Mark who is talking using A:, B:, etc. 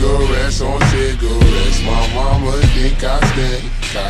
A: cigarettes on cigarettes. My mama think I stink. I